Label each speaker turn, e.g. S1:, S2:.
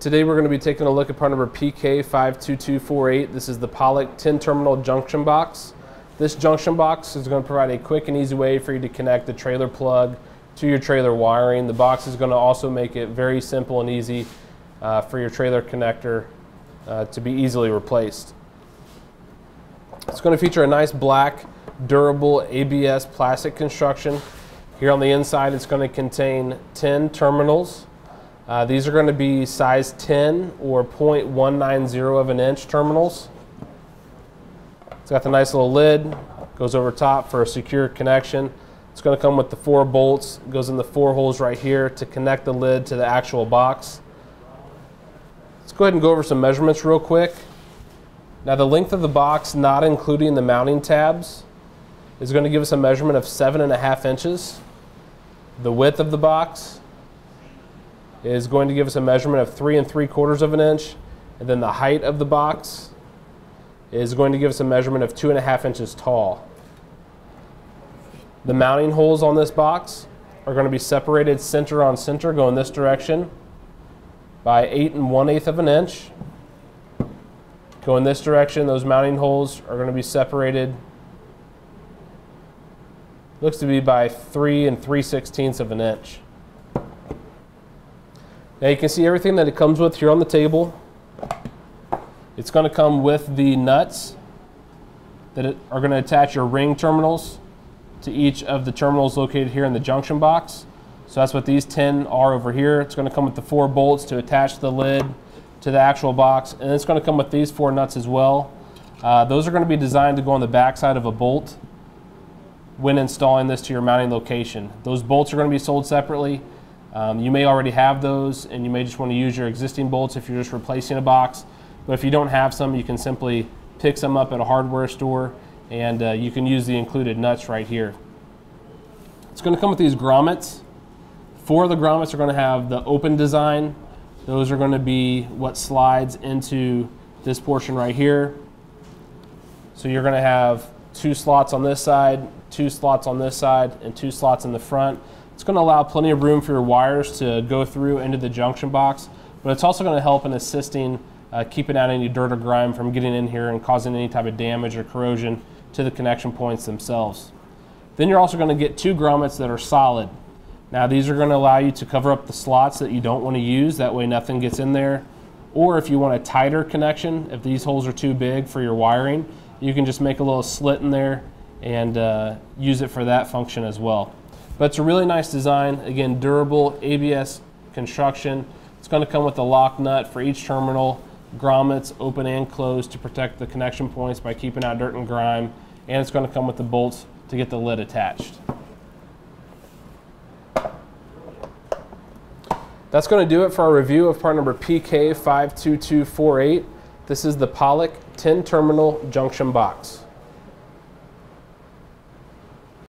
S1: Today we're going to be taking a look at part number PK52248. This is the Pollak 10 terminal junction box. This junction box is going to provide a quick and easy way for you to connect the trailer plug to your trailer wiring. The box is going to also make it very simple and easy uh, for your trailer connector uh, to be easily replaced. It's going to feature a nice black durable ABS plastic construction. Here on the inside it's going to contain 10 terminals uh, these are going to be size 10 or 0.190 of an inch terminals. It's got the nice little lid, goes over top for a secure connection. It's going to come with the four bolts, goes in the four holes right here to connect the lid to the actual box. Let's go ahead and go over some measurements real quick. Now the length of the box, not including the mounting tabs, is going to give us a measurement of seven and a half inches. The width of the box is going to give us a measurement of three and three quarters of an inch. And then the height of the box is going to give us a measurement of two and a half inches tall. The mounting holes on this box are going to be separated center on center going this direction by eight and one eighth of an inch. Go in this direction, those mounting holes are going to be separated looks to be by three and three sixteenths of an inch. Now you can see everything that it comes with here on the table. It's going to come with the nuts that are going to attach your ring terminals to each of the terminals located here in the junction box. So that's what these 10 are over here. It's going to come with the four bolts to attach the lid to the actual box. And it's going to come with these four nuts as well. Uh, those are going to be designed to go on the backside of a bolt when installing this to your mounting location. Those bolts are going to be sold separately. Um, you may already have those and you may just want to use your existing bolts if you're just replacing a box. But if you don't have some, you can simply pick some up at a hardware store and uh, you can use the included nuts right here. It's going to come with these grommets. Four of the grommets are going to have the open design. Those are going to be what slides into this portion right here. So you're going to have two slots on this side, two slots on this side, and two slots in the front. It's going to allow plenty of room for your wires to go through into the junction box, but it's also going to help in assisting uh, keeping out any dirt or grime from getting in here and causing any type of damage or corrosion to the connection points themselves. Then you're also going to get two grommets that are solid. Now these are going to allow you to cover up the slots that you don't want to use, that way nothing gets in there. Or if you want a tighter connection, if these holes are too big for your wiring, you can just make a little slit in there and uh, use it for that function as well. But it's a really nice design. Again, durable ABS construction. It's going to come with a lock nut for each terminal, grommets open and closed to protect the connection points by keeping out dirt and grime. And it's going to come with the bolts to get the lid attached. That's going to do it for our review of part number PK52248. This is the Pollak 10 terminal junction box.